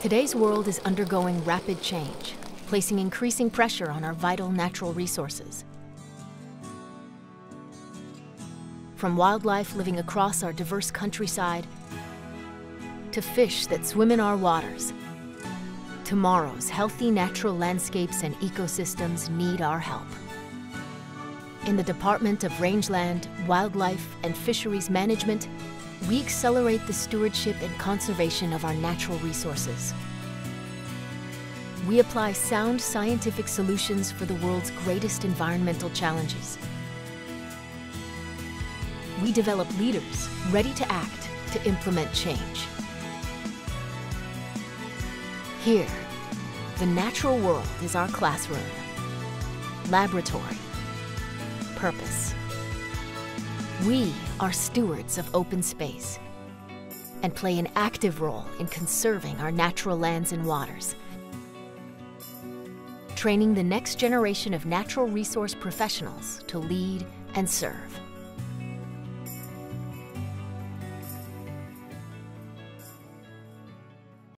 Today's world is undergoing rapid change, placing increasing pressure on our vital natural resources. From wildlife living across our diverse countryside to fish that swim in our waters, tomorrow's healthy natural landscapes and ecosystems need our help. In the Department of Rangeland, Wildlife, and Fisheries Management, we accelerate the stewardship and conservation of our natural resources. We apply sound scientific solutions for the world's greatest environmental challenges. We develop leaders ready to act to implement change. Here, the natural world is our classroom, laboratory, purpose. We are stewards of open space and play an active role in conserving our natural lands and waters, training the next generation of natural resource professionals to lead and serve.